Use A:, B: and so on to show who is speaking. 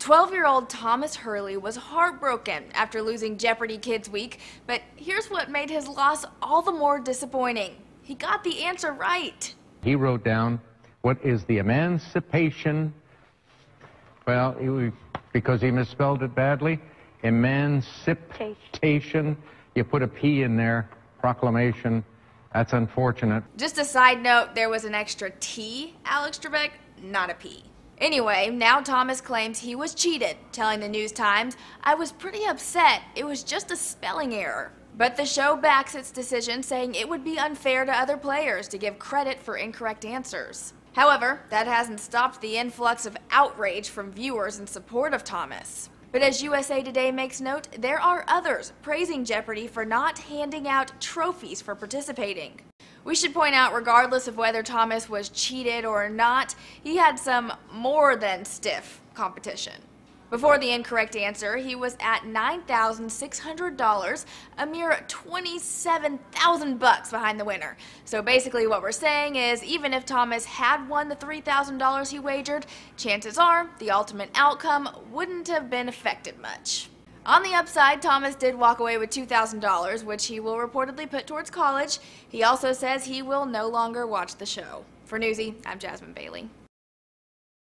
A: 12-year-old Thomas Hurley was heartbroken after losing Jeopardy Kids Week, but here's what made his loss all the more disappointing. He got the answer right.
B: He wrote down, what is the emancipation, well, he, because he misspelled it badly, emancipation, you put a P in there, proclamation, that's unfortunate.
A: Just a side note, there was an extra T, Alex Trebek, not a P. Anyway, now Thomas claims he was cheated, telling the News Times, I was pretty upset. It was just a spelling error. But the show backs its decision, saying it would be unfair to other players to give credit for incorrect answers. However, that hasn't stopped the influx of outrage from viewers in support of Thomas. But as USA Today makes note, there are others praising Jeopardy for not handing out trophies for participating. We should point out, regardless of whether Thomas was cheated or not, he had some more than stiff competition. Before the incorrect answer, he was at $9,600, a mere 27,000 bucks behind the winner. So basically what we're saying is even if Thomas had won the $3,000 he wagered, chances are the ultimate outcome wouldn't have been affected much. On the upside, Thomas did walk away with $2,000, which he will reportedly put towards college. He also says he will no longer watch the show. For Newsy, I'm Jasmine Bailey.